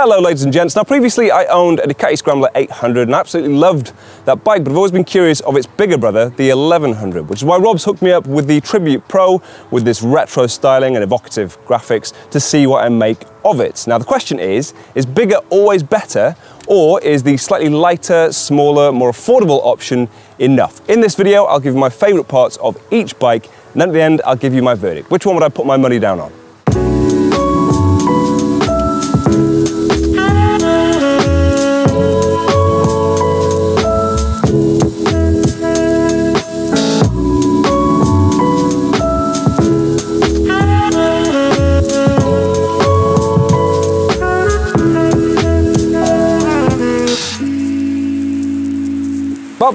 Hello ladies and gents. Now previously I owned a Ducati Scrambler 800 and absolutely loved that bike, but I've always been curious of its bigger brother, the 1100, which is why Rob's hooked me up with the Tribute Pro with this retro styling and evocative graphics to see what I make of it. Now the question is, is bigger always better or is the slightly lighter, smaller, more affordable option enough? In this video, I'll give you my favorite parts of each bike and then at the end, I'll give you my verdict. Which one would I put my money down on?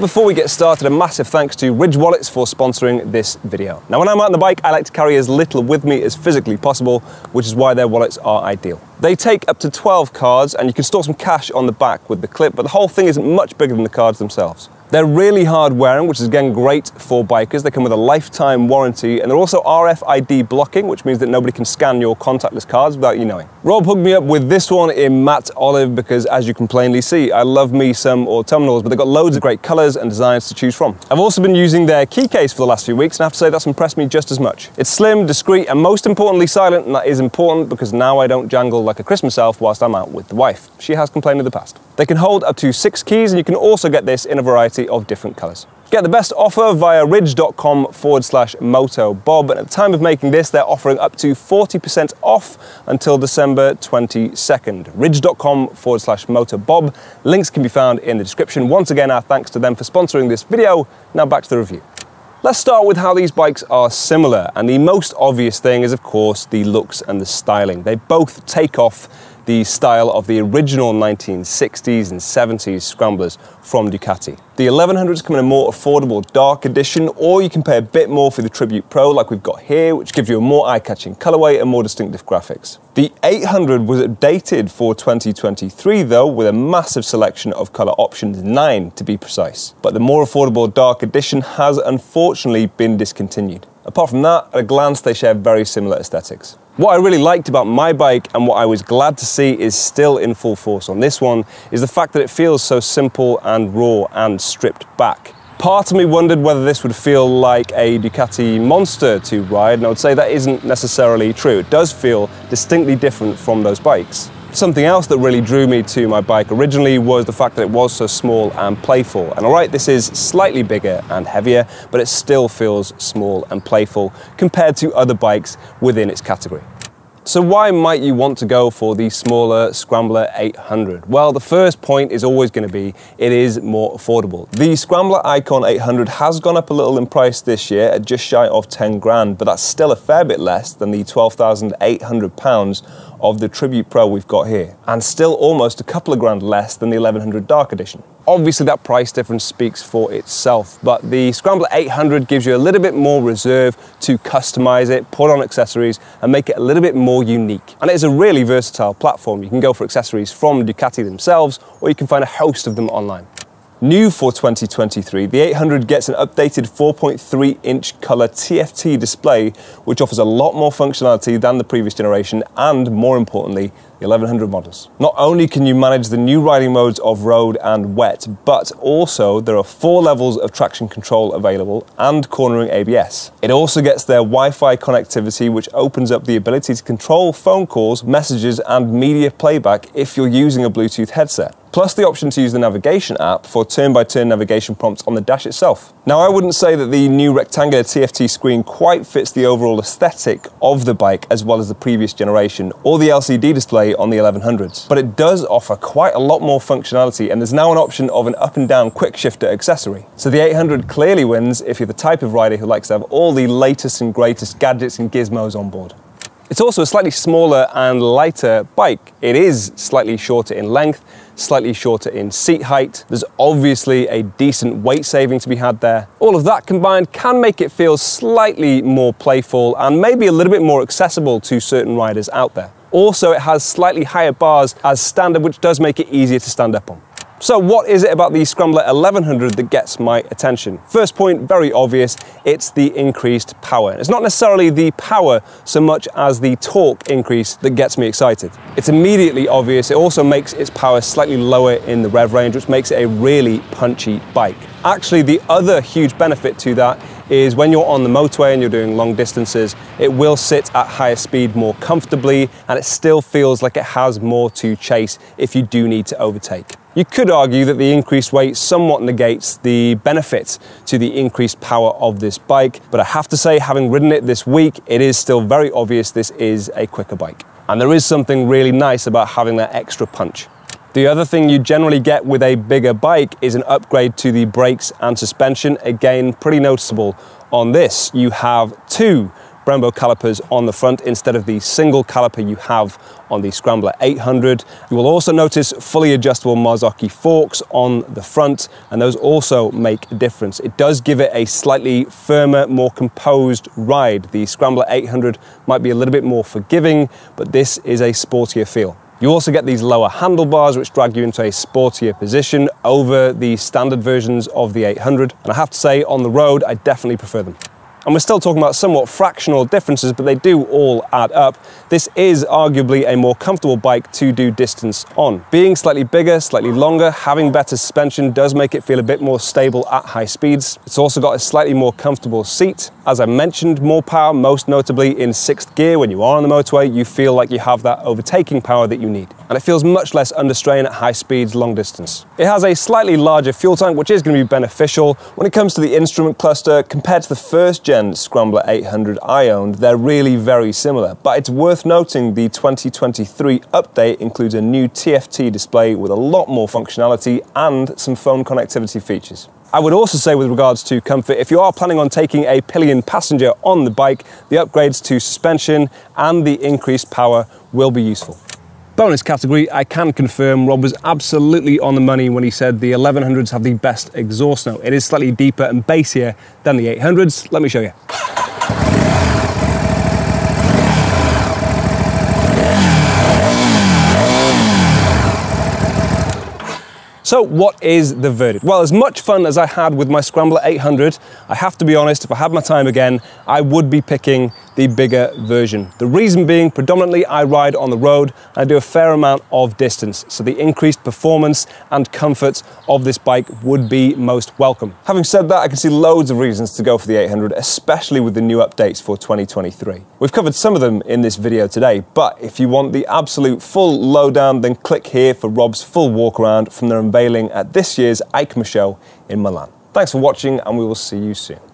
Before we get started, a massive thanks to Ridge Wallets for sponsoring this video. Now, when I'm out on the bike, I like to carry as little with me as physically possible, which is why their wallets are ideal. They take up to 12 cards and you can store some cash on the back with the clip, but the whole thing isn't much bigger than the cards themselves. They're really hard wearing, which is again great for bikers. They come with a lifetime warranty and they're also RFID blocking, which means that nobody can scan your contactless cards without you knowing. Rob hooked me up with this one in matte olive because as you can plainly see, I love me some autumnals, but they've got loads of great colors and designs to choose from. I've also been using their key case for the last few weeks and I have to say that's impressed me just as much. It's slim, discreet, and most importantly silent, and that is important because now I don't jangle like a Christmas elf whilst I'm out with the wife. She has complained in the past. They can hold up to six keys and you can also get this in a variety of different colors. Get the best offer via ridge.com forward slash moto bob. And at the time of making this, they're offering up to 40% off until December 22nd. Ridge.com forward slash moto bob. Links can be found in the description. Once again, our thanks to them for sponsoring this video. Now back to the review. Let's start with how these bikes are similar. And the most obvious thing is, of course, the looks and the styling. They both take off the style of the original 1960s and 70s scramblers from Ducati. The 1100s come in a more affordable dark edition, or you can pay a bit more for the Tribute Pro like we've got here, which gives you a more eye-catching colorway and more distinctive graphics. The 800 was updated for 2023 though, with a massive selection of color options, nine to be precise. But the more affordable dark edition has unfortunately been discontinued. Apart from that, at a glance, they share very similar aesthetics. What I really liked about my bike and what I was glad to see is still in full force on this one is the fact that it feels so simple and raw and stripped back. Part of me wondered whether this would feel like a Ducati Monster to ride, and I would say that isn't necessarily true. It does feel distinctly different from those bikes. Something else that really drew me to my bike originally was the fact that it was so small and playful. And alright, this is slightly bigger and heavier, but it still feels small and playful compared to other bikes within its category. So why might you want to go for the smaller Scrambler 800? Well, the first point is always going to be it is more affordable. The Scrambler Icon 800 has gone up a little in price this year at just shy of 10 grand, but that's still a fair bit less than the 12,800 pounds of the Tribute Pro we've got here, and still almost a couple of grand less than the 1100 Dark Edition. Obviously that price difference speaks for itself, but the Scrambler 800 gives you a little bit more reserve to customize it, put on accessories, and make it a little bit more unique. And it is a really versatile platform. You can go for accessories from Ducati themselves, or you can find a host of them online. New for 2023, the 800 gets an updated 4.3 inch color TFT display, which offers a lot more functionality than the previous generation and, more importantly, the 1100 models. Not only can you manage the new riding modes of road and wet, but also there are four levels of traction control available and cornering ABS. It also gets their Wi-Fi connectivity, which opens up the ability to control phone calls, messages, and media playback if you're using a Bluetooth headset plus the option to use the navigation app for turn-by-turn navigation prompts on the dash itself. Now, I wouldn't say that the new rectangular TFT screen quite fits the overall aesthetic of the bike as well as the previous generation or the LCD display on the 1100s, but it does offer quite a lot more functionality and there's now an option of an up and down quick shifter accessory. So the 800 clearly wins if you're the type of rider who likes to have all the latest and greatest gadgets and gizmos on board. It's also a slightly smaller and lighter bike. It is slightly shorter in length, slightly shorter in seat height. There's obviously a decent weight saving to be had there. All of that combined can make it feel slightly more playful and maybe a little bit more accessible to certain riders out there. Also, it has slightly higher bars as standard, which does make it easier to stand up on. So what is it about the Scrambler 1100 that gets my attention? First point, very obvious, it's the increased power. It's not necessarily the power so much as the torque increase that gets me excited. It's immediately obvious, it also makes its power slightly lower in the rev range, which makes it a really punchy bike. Actually, the other huge benefit to that is when you're on the motorway and you're doing long distances, it will sit at higher speed more comfortably and it still feels like it has more to chase if you do need to overtake. You could argue that the increased weight somewhat negates the benefit to the increased power of this bike, but I have to say, having ridden it this week, it is still very obvious this is a quicker bike. And there is something really nice about having that extra punch. The other thing you generally get with a bigger bike is an upgrade to the brakes and suspension. Again, pretty noticeable on this. You have two Brembo calipers on the front instead of the single caliper you have on the Scrambler 800. You will also notice fully adjustable Marzocchi forks on the front and those also make a difference. It does give it a slightly firmer, more composed ride. The Scrambler 800 might be a little bit more forgiving, but this is a sportier feel. You also get these lower handlebars which drag you into a sportier position over the standard versions of the 800 and I have to say on the road I definitely prefer them. And we're still talking about somewhat fractional differences, but they do all add up. This is arguably a more comfortable bike to do distance on. Being slightly bigger, slightly longer, having better suspension does make it feel a bit more stable at high speeds. It's also got a slightly more comfortable seat. As I mentioned, more power, most notably in sixth gear. When you are on the motorway, you feel like you have that overtaking power that you need. And it feels much less under strain at high speeds, long distance. It has a slightly larger fuel tank, which is going to be beneficial. When it comes to the instrument cluster, compared to the first gen Scrambler 800 I owned, they're really very similar. But it's worth noting the 2023 update includes a new TFT display with a lot more functionality and some phone connectivity features. I would also say with regards to comfort, if you are planning on taking a pillion passenger on the bike, the upgrades to suspension and the increased power will be useful. Bonus category, I can confirm Rob was absolutely on the money when he said the 1100s have the best exhaust note. It is slightly deeper and bassier than the 800s. Let me show you. So what is the verdict? Well, as much fun as I had with my Scrambler 800, I have to be honest, if I had my time again, I would be picking the bigger version. The reason being, predominantly I ride on the road and I do a fair amount of distance, so the increased performance and comfort of this bike would be most welcome. Having said that, I can see loads of reasons to go for the 800, especially with the new updates for 2023. We've covered some of them in this video today, but if you want the absolute full lowdown, then click here for Rob's full walk around from their unveiling at this year's EICMA show in Milan. Thanks for watching and we will see you soon.